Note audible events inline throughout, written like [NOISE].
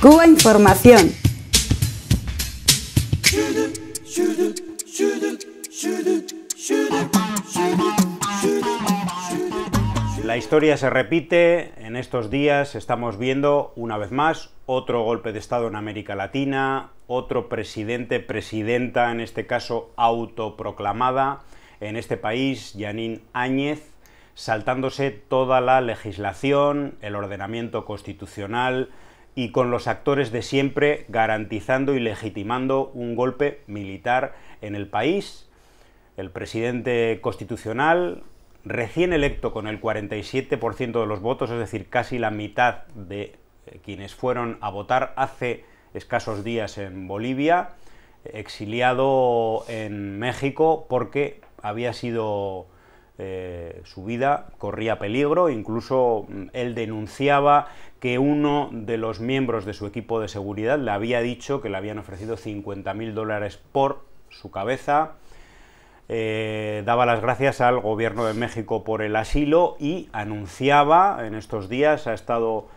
Cuba Información. La historia se repite, en estos días estamos viendo una vez más otro golpe de Estado en América Latina, otro presidente, presidenta, en este caso autoproclamada en este país, Yanín Áñez, saltándose toda la legislación, el ordenamiento constitucional y con los actores de siempre garantizando y legitimando un golpe militar en el país. El presidente constitucional, recién electo con el 47% de los votos, es decir, casi la mitad de eh, quienes fueron a votar hace escasos días en Bolivia, exiliado en México porque había sido eh, su vida corría peligro, incluso mm, él denunciaba que uno de los miembros de su equipo de seguridad le había dicho que le habían ofrecido 50.000 dólares por su cabeza, eh, daba las gracias al gobierno de México por el asilo y anunciaba en estos días, ha estado,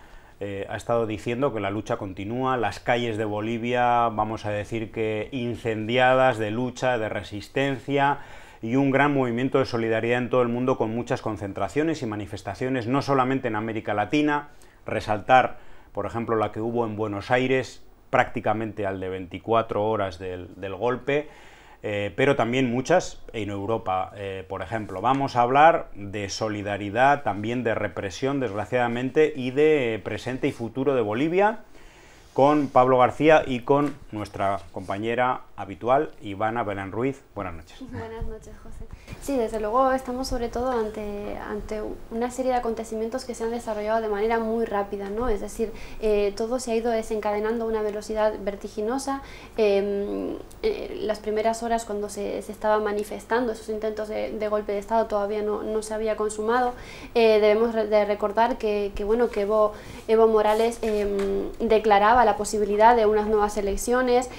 eh, ha estado diciendo que la lucha continúa, las calles de Bolivia, vamos a decir que incendiadas de lucha, de resistencia, y un gran movimiento de solidaridad en todo el mundo con muchas concentraciones y manifestaciones, no solamente en América Latina, resaltar, por ejemplo, la que hubo en Buenos Aires, prácticamente al de 24 horas del, golpe, eh, pero también muchas en Europa, eh, por ejemplo. Vamos a hablar de solidaridad, también de represión, desgraciadamente, y de presente y futuro de Bolivia, con Pablo García y con nuestra compañera habitual, Ivana Belén Ruiz. Buenas noches. [LAUGHS] Buenas noches, José. Sí, desde luego estamos sobre todo ante, ante una serie de acontecimientos que se han desarrollado de manera muy rápida, ¿no? Es decir, eh, todo se ha ido desencadenando a una velocidad vertiginosa. Em, eh, las primeras horas cuando se, se estaban manifestando esos intentos de, golpe de Estado todavía no, no se había consumado. Eh, debemos de recordar que, que, bueno, que Evo, Evo Morales em, la posibilidad de unas nuevas elecciones,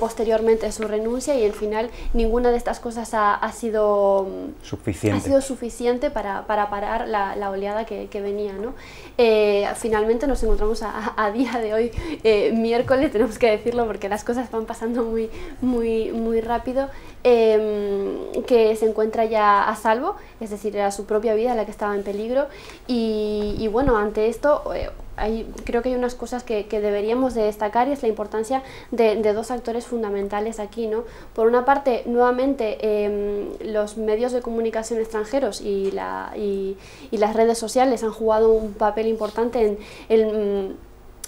posteriormente su renuncia y al final ninguna de estas cosas ha, ha sido suficiente. ha sido suficiente para, para parar la, la, oleada que, que venía. ¿no? Eh, finalmente nos encontramos a, a día de hoy, eh, miércoles, tenemos que decirlo porque las cosas van pasando muy, muy, muy rápido, eh, que se encuentra ya a salvo, es decir, era su propia vida la que estaba en peligro y, y bueno, ante esto eh, hay, creo que hay unas cosas que, que, deberíamos de destacar y es la importancia de, dos actores fundamentales aquí. ¿no? Por una parte, nuevamente, eh, los medios de comunicación extranjeros y, la, y, y, las redes sociales han jugado un papel importante en el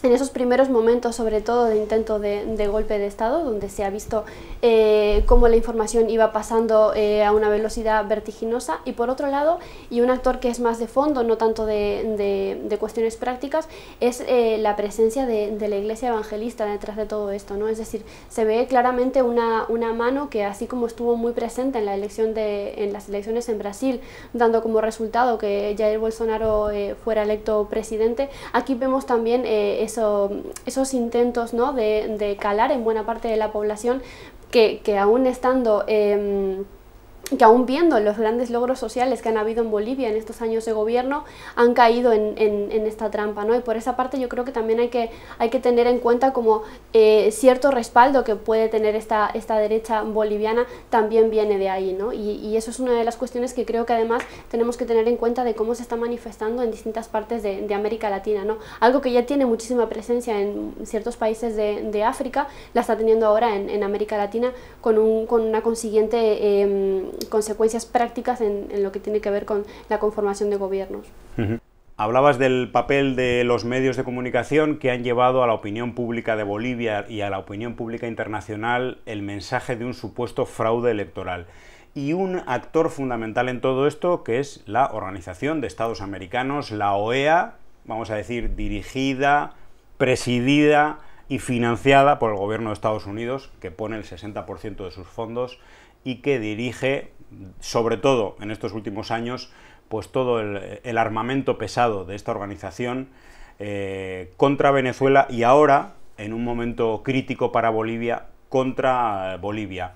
en esos primeros momentos, sobre todo de intento de, golpe de Estado, donde se ha visto eh, cómo la información iba pasando eh, a una velocidad vertiginosa, y por otro lado, y un actor que es más de fondo, no tanto de, de, cuestiones prácticas, es eh, la presencia de, la Iglesia Evangelista detrás de todo esto, ¿no? Es decir, se ve claramente una, una mano que así como estuvo muy presente en, la elección de, en las elecciones en Brasil, dando como resultado que Jair Bolsonaro eh, fuera electo presidente, aquí vemos también eso, esos intentos ¿no? de, de, calar en buena parte de la población que, que aún estando... Eh, que aún viendo los grandes logros sociales que han habido en Bolivia en estos años de gobierno, han caído en, en, esta trampa, ¿no? Y por esa parte yo creo que también hay que, hay que tener en cuenta como eh, cierto respaldo que puede tener esta, esta derecha boliviana también viene de ahí, ¿no? Y, eso es una de las cuestiones que creo que además tenemos que tener en cuenta de cómo se está manifestando en distintas partes de, de América Latina, ¿no? Algo que ya tiene muchísima presencia en ciertos países de, de África, la está teniendo ahora en, en América Latina con, un, con una consiguiente... Eh, consecuencias prácticas en, lo que tiene que ver con la conformación de gobiernos. Hablabas del papel de los medios de comunicación que han llevado a la opinión pública de Bolivia y a la opinión pública internacional el mensaje de un supuesto fraude electoral. Y un actor fundamental en todo esto que es la Organización de Estados Americanos, la OEA, vamos a decir, dirigida, presidida y financiada por el gobierno de Estados Unidos, que pone el 60% de sus fondos y que dirige, sobre todo en estos últimos años, pues todo el, armamento pesado de esta organización eh, contra Venezuela y ahora, en un momento crítico para Bolivia, contra Bolivia.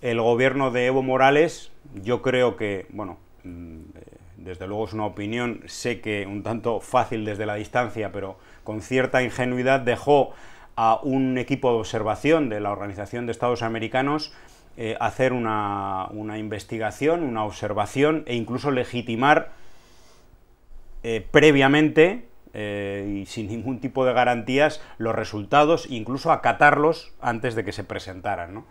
El gobierno de Evo Morales, yo creo que, bueno, mm, desde luego es una opinión, sé que un tanto fácil desde la distancia, pero con cierta ingenuidad dejó a un equipo de observación de la Organización de Estados Americanos eh, hacer una, investigación, una observación e incluso legitimar eh, previamente eh, y sin ningún tipo de garantías los resultados, incluso acatarlos antes de que se presentaran.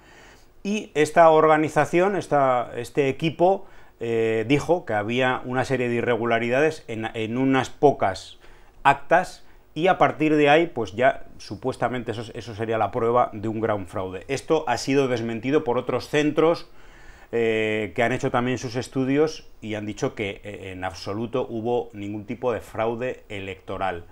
Y esta organización, este equipo, dijo que había una serie de irregularidades en, en unas pocas actas y a partir de ahí, pues ya supuestamente eso, sería la prueba de un gran fraude. Esto ha sido desmentido por otros centros eh, que han hecho también sus estudios y han dicho que eh, en absoluto hubo ningún tipo de fraude electoral.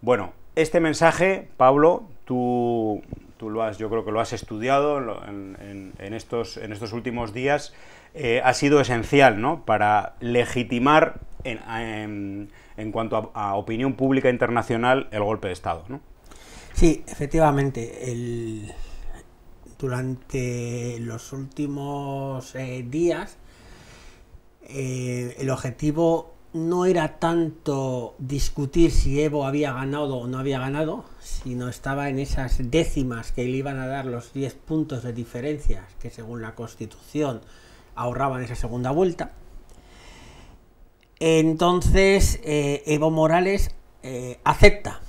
Bueno, este mensaje, Pablo, tú, tú lo has, yo creo que lo has estudiado en, estos, en estos últimos días, eh, ha sido esencial ¿no? para legitimar en en cuanto a, opinión pública internacional el golpe de Estado. ¿no? Sí, efectivamente. El, durante los últimos eh, días eh, el objetivo no era tanto discutir si Evo había ganado o no había ganado, sino estaba en esas décimas que le iban a dar los 10 puntos de diferencias que según la Constitución ahorraban esa segunda vuelta. Entonces, eh, Evo Morales eh, acepta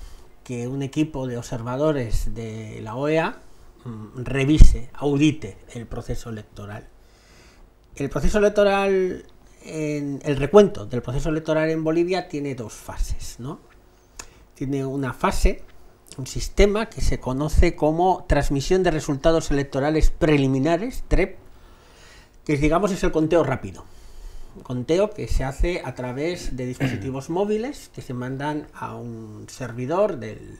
que un equipo de observadores de la OEA mm, revise, audite el proceso electoral. El proceso electoral, en, el recuento del proceso electoral en Bolivia tiene dos fases, ¿no? Tiene una fase, un sistema que se conoce como transmisión de resultados electorales preliminares, TREP, que digamos es el conteo rápido conteo que se hace a través de dispositivos [CLEARS THROAT] móviles que se mandan a un servidor del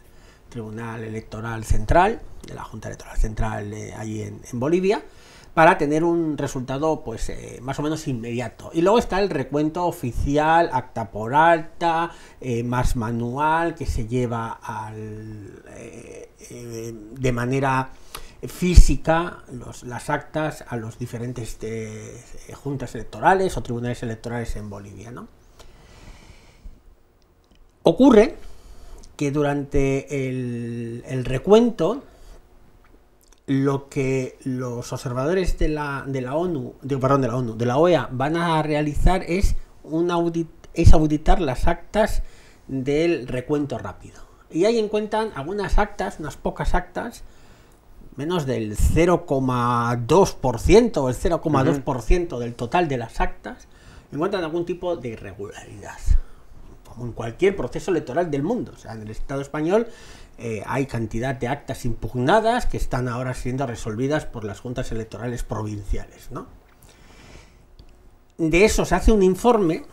Tribunal Electoral Central, de la Junta Electoral Central eh, allí en, Bolivia, para tener un resultado pues eh, más o menos inmediato. Y luego está el recuento oficial, acta por alta, eh, más manual, que se lleva al, de manera física las actas a los diferentes eh, juntas electorales o tribunales electorales en Bolivia. ¿no? Ocurre que durante el, recuento lo que los observadores de la, de la ONU, de, perdón, de la ONU, de la OEA van a realizar es, un es auditar las actas del recuento rápido. Y ahí encuentran algunas actas, unas pocas actas, menos del 0,2% o el 0,2% del total de las actas encuentran algún tipo de irregularidad. Como en cualquier proceso electoral del mundo. O sea, en el Estado español eh, hay cantidad de actas impugnadas que están ahora siendo resolvidas por las juntas electorales provinciales. ¿no? De eso se hace un informe.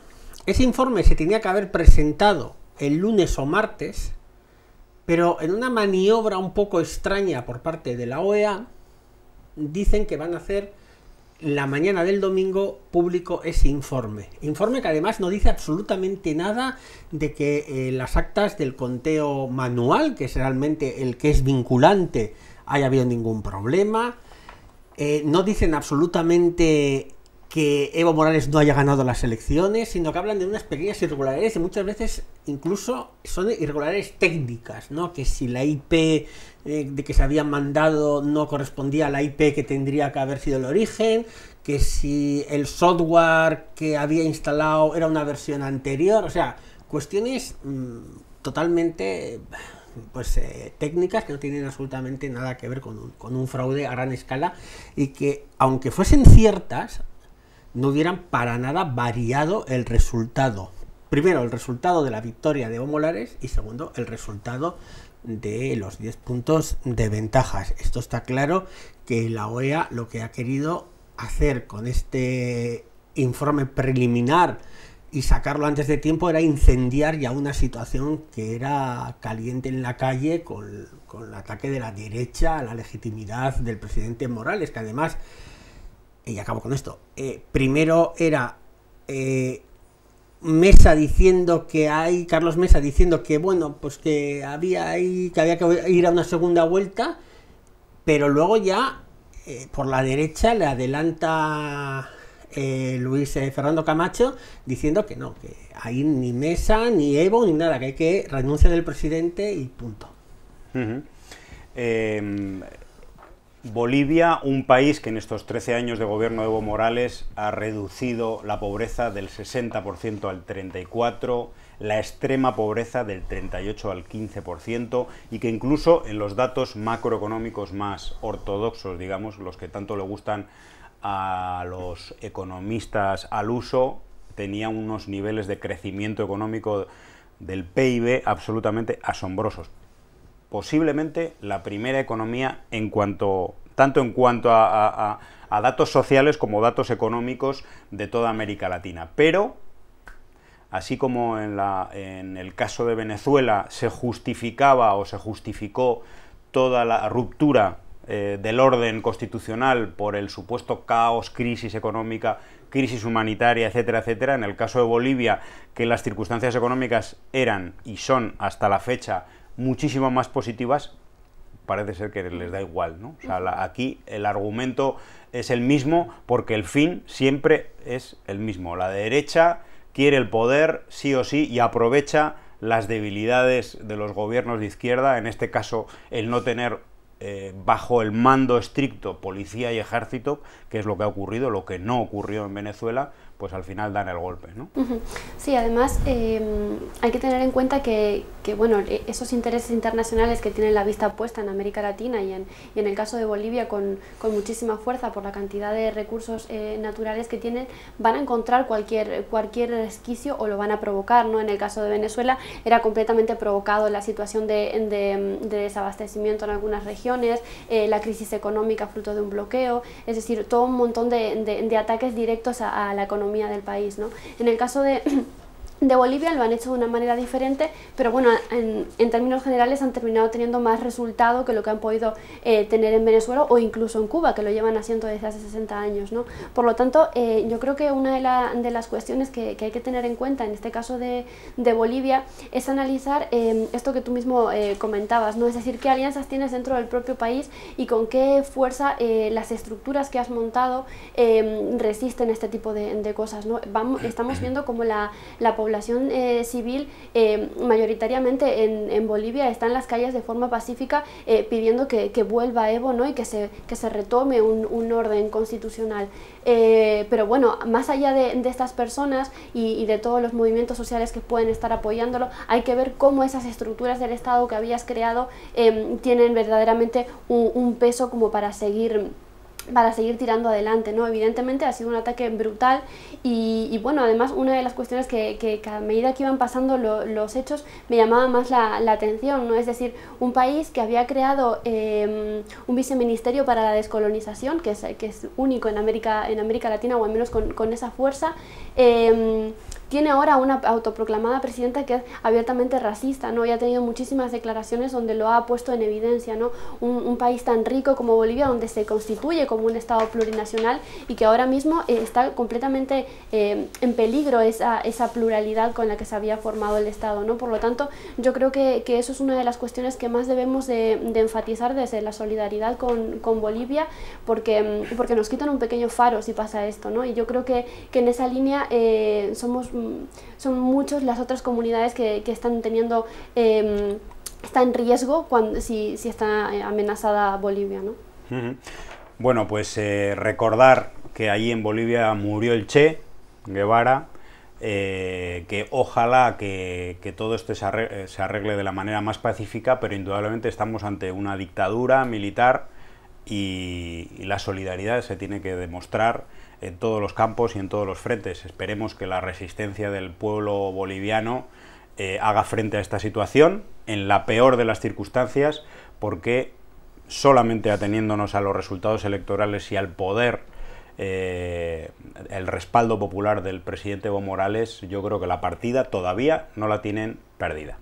Ese informe se tenía que haber presentado el lunes o martes pero en una maniobra un poco extraña por parte de la OEA, dicen que van a hacer la mañana del domingo público ese informe. Informe que además no dice absolutamente nada de que eh, las actas del conteo manual, que es realmente el que es vinculante, haya habido ningún problema. Eh, no dicen absolutamente que Evo Morales no haya ganado las elecciones, sino que hablan de unas pequeñas irregularidades y muchas veces incluso son irregularidades técnicas, ¿no? Que si la IP eh, de que se había mandado no correspondía a la IP que tendría que haber sido el origen, que si el software que había instalado era una versión anterior, o sea, cuestiones mm, totalmente pues eh, técnicas que no tienen absolutamente nada que ver con un fraude a gran escala y que aunque fuesen ciertas no hubieran para nada variado el resultado. Primero, el resultado de la victoria de Evo y segundo, el resultado de los 10 puntos de ventajas. Esto está claro que la OEA lo que ha querido hacer con este informe preliminar y sacarlo antes de tiempo era incendiar ya una situación que era caliente en la calle con, con el ataque de la derecha a la legitimidad del presidente Morales, que además y acabo con esto, eh, primero era eh, Mesa diciendo que hay, Carlos Mesa diciendo que bueno, pues que había ahí, que había que ir a una segunda vuelta, pero luego ya eh, por la derecha le adelanta Luis Fernando Camacho diciendo que no, que hay ni mesa, ni Evo, ni nada, que hay que renunciar del presidente y punto. Em, Bolivia, un país que en estos 13 años de gobierno de Evo Morales ha reducido la pobreza del 60% al 34%, la extrema pobreza del 38 al 15% y que incluso en los datos macroeconómicos más ortodoxos, digamos, los que tanto le gustan a los economistas al uso, tenía unos niveles de crecimiento económico del PIB absolutamente asombrosos. Posiblemente la primera economía en cuanto, tanto en cuanto a, a datos sociales como datos económicos de toda América Latina. Pero así como en, la, en, el caso de Venezuela se justificaba o se justificó toda la ruptura eh, del orden constitucional por el supuesto caos, crisis económica, crisis humanitaria, etcétera, etcétera, en el caso de Bolivia, que las circunstancias económicas eran y son hasta la fecha muchísimo más positivas, parece ser que les da igual, ¿no? O sea, aquí el argumento es el mismo porque el fin siempre es el mismo. La derecha quiere el poder sí o sí y aprovecha las debilidades de los gobiernos de izquierda, en este caso el no tener eh, bajo el mando estricto policía y ejército, que es lo que ha ocurrido, lo que no ocurrió en Venezuela, pues al final dan el golpe. ¿no? Sí, además em, hay que tener en cuenta que, bueno, e, esos intereses internacionales que tienen la vista puesta en América Latina y en, y en el caso de Bolivia con, con, muchísima fuerza por la cantidad de recursos eh, naturales que tienen, van a encontrar cualquier, cualquier resquicio o lo van a provocar. ¿no? En el caso de Venezuela era completamente provocado la situación de, de, desabastecimiento en algunas regiones, eh, la crisis económica fruto de un bloqueo, es decir, todo un montón de, ataques directos a, a la economía del país. ¿no? En el caso de [CLEARS THROAT] de Bolivia lo han hecho de una manera diferente, pero bueno, en, términos generales han terminado teniendo más resultado que lo que han podido eh, tener en Venezuela o incluso en Cuba, que lo llevan haciendo desde hace 60 años. ¿no? Por lo tanto, eh, yo creo que una de, la, de las cuestiones que, hay que tener en cuenta en este caso de, de Bolivia es analizar eh, esto que tú mismo comentabas, ¿no? es decir, qué alianzas tienes dentro del propio país y con qué fuerza las estructuras que has montado resisten este tipo de, cosas. ¿no? Estamos viendo como la, la población población eh, civil eh, mayoritariamente en, Bolivia está en las calles de forma pacífica eh, pidiendo que, vuelva Evo ¿no? y que se, que se retome un, orden constitucional. pero bueno, más allá de, estas personas y, de todos los movimientos sociales que pueden estar apoyándolo, hay que ver cómo esas estructuras del Estado que habías creado tienen verdaderamente un, un peso como para seguir para seguir tirando adelante, ¿no? Evidentemente ha sido un ataque brutal y, bueno, además una de las cuestiones que, que, a medida que iban pasando los hechos me llamaba más la, atención, ¿no? Es decir, un país que había creado eh, un viceministerio para la descolonización, que es, que es único en América, en América Latina o al menos con, esa fuerza, eh, tiene ahora una autoproclamada presidenta que es abiertamente racista, ¿no? Y ha tenido muchísimas declaraciones donde lo ha puesto en evidencia, ¿no? Un, país tan rico como Bolivia, donde se constituye como un Estado plurinacional y que ahora mismo eh, está completamente eh, en peligro esa, esa pluralidad con la que se había formado el Estado, ¿no? Por lo tanto, yo creo que, que eso es una de las cuestiones que más debemos de, enfatizar desde la solidaridad con, con, Bolivia, porque, porque nos quitan un pequeño faro si pasa esto, ¿no? Y yo creo que, que en esa línea eh, somos son muchas las otras comunidades que, que están teniendo, eh, está en riesgo cuando, si, si está amenazada Bolivia. ¿no? Bueno, pues eh, recordar que allí en Bolivia murió el Che Guevara, eh, que ojalá que, que todo esto se se arregle, de la manera más pacífica, pero indudablemente estamos ante una dictadura militar y, la solidaridad se tiene que demostrar en todos los campos y en todos los frentes. Esperemos que la resistencia del pueblo boliviano eh, haga frente a esta situación en la peor de las circunstancias, porque solamente ateniéndonos a los resultados electorales y al poder, eh, el respaldo popular del presidente Evo Morales, yo creo que la partida todavía no la tienen perdida.